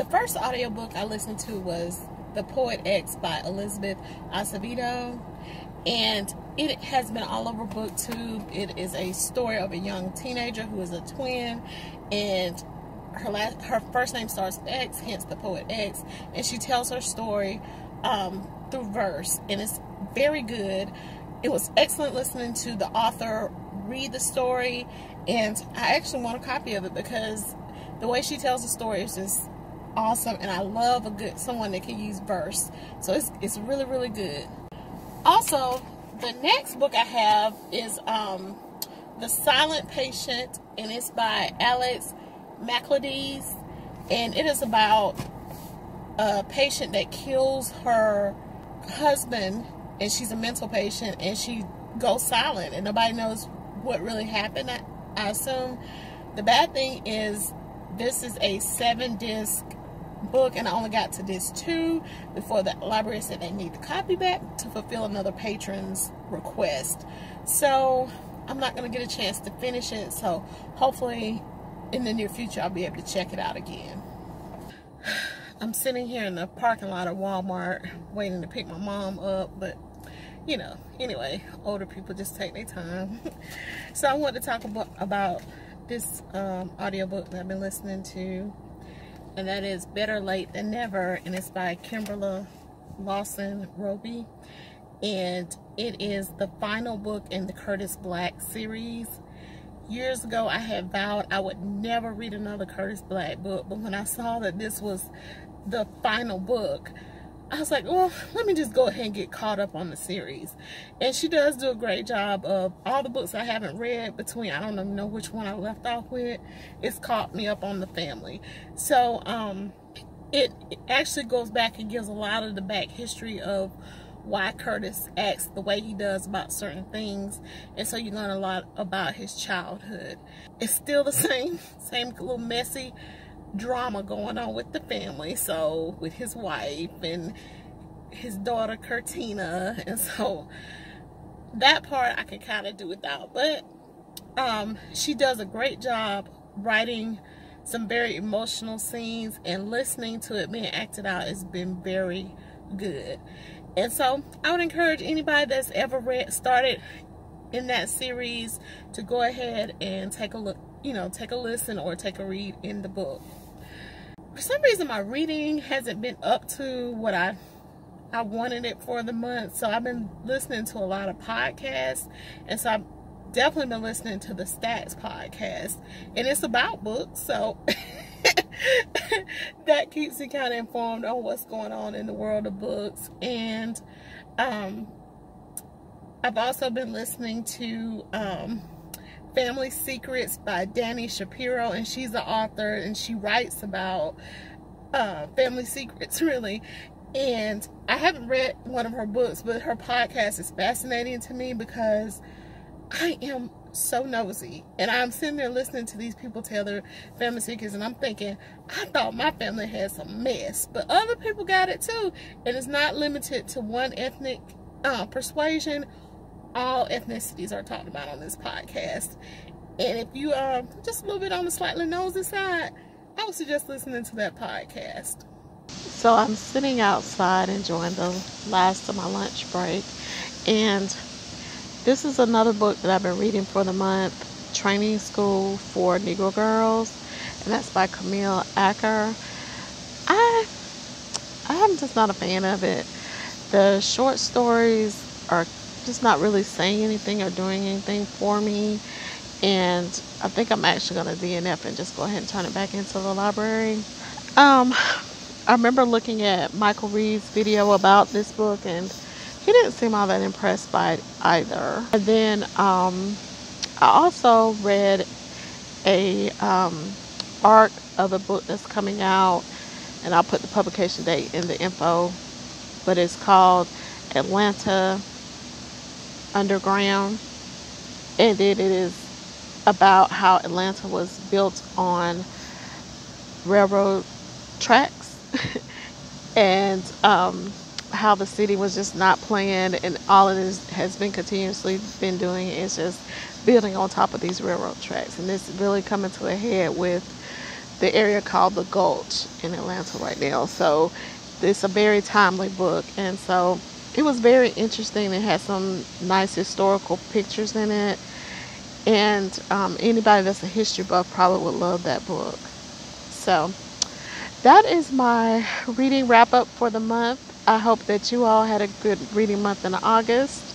the first audiobook I listened to was The Poet X by Elizabeth Acevedo. And it has been all over booktube. It is a story of a young teenager who is a twin and her last her first name starts X, hence the poet X, and she tells her story um, through verse, and it's very good. It was excellent listening to the author read the story, and I actually want a copy of it because the way she tells the story is just awesome, and I love a good someone that can use verse. So it's it's really really good. Also, the next book I have is um, The Silent Patient, and it's by Alex Michaelides, and it is about a patient that kills her husband, and she's a mental patient, and she goes silent, and nobody knows what really happened. I, I assume the bad thing is this is a seven disc book and I only got to this two before the library said they need the copy back to fulfill another patron's request. So I'm not going to get a chance to finish it. So hopefully in the near future I'll be able to check it out again. I'm sitting here in the parking lot of Walmart waiting to pick my mom up, but you know, anyway, older people just take their time. so I want to talk about, about this um, audiobook that I've been listening to, and that is Better Late Than Never, and it's by Kimberla Lawson Roby, and it is the final book in the Curtis Black series. Years ago, I had vowed I would never read another Curtis Black book, but when I saw that this was the final book, I was like, well, let me just go ahead and get caught up on the series. And she does do a great job of all the books I haven't read between, I don't even know which one I left off with. It's caught me up on the family. So, um, it, it actually goes back and gives a lot of the back history of why Curtis acts the way he does about certain things. And so you learn a lot about his childhood. It's still the same, same little messy drama going on with the family. So with his wife and his daughter Curtina. And so that part I can kind of do without. But um, she does a great job writing some very emotional scenes and listening to it being acted out has been very good. And so I would encourage anybody that's ever read started in that series to go ahead and take a look, you know, take a listen or take a read in the book for some reason my reading hasn't been up to what I I wanted it for the month. So I've been listening to a lot of podcasts. And so I've definitely been listening to the Stacks podcast. And it's about books. So that keeps me kind of informed on what's going on in the world of books. And um, I've also been listening to um, Family Secrets by Dani Shapiro, and she's the author, and she writes about uh, family secrets, really. And I haven't read one of her books, but her podcast is fascinating to me because I am so nosy. And I'm sitting there listening to these people tell their family secrets, and I'm thinking, I thought my family had some mess, but other people got it too. And it's not limited to one ethnic uh, persuasion all ethnicities are talked about on this podcast. And if you are just a little bit on the slightly nosy side, I would suggest listening to that podcast. So I'm sitting outside enjoying the last of my lunch break. And this is another book that I've been reading for the month, Training School for Negro Girls. And that's by Camille Acker. I I'm just not a fan of it. The short stories are just not really saying anything or doing anything for me. And I think I'm actually going to DNF and just go ahead and turn it back into the library. Um, I remember looking at Michael Reed's video about this book and he didn't seem all that impressed by it either. And then um, I also read a um, arc of a book that's coming out and I'll put the publication date in the info, but it's called Atlanta underground and it is about how Atlanta was built on railroad tracks and um, how the city was just not planned and all it is has been continuously been doing is just building on top of these railroad tracks and this really coming to a head with the area called the Gulch in Atlanta right now. So it's a very timely book, and so it was very interesting. It had some nice historical pictures in it, and um, anybody that's a history buff probably would love that book. So that is my reading wrap up for the month. I hope that you all had a good reading month in August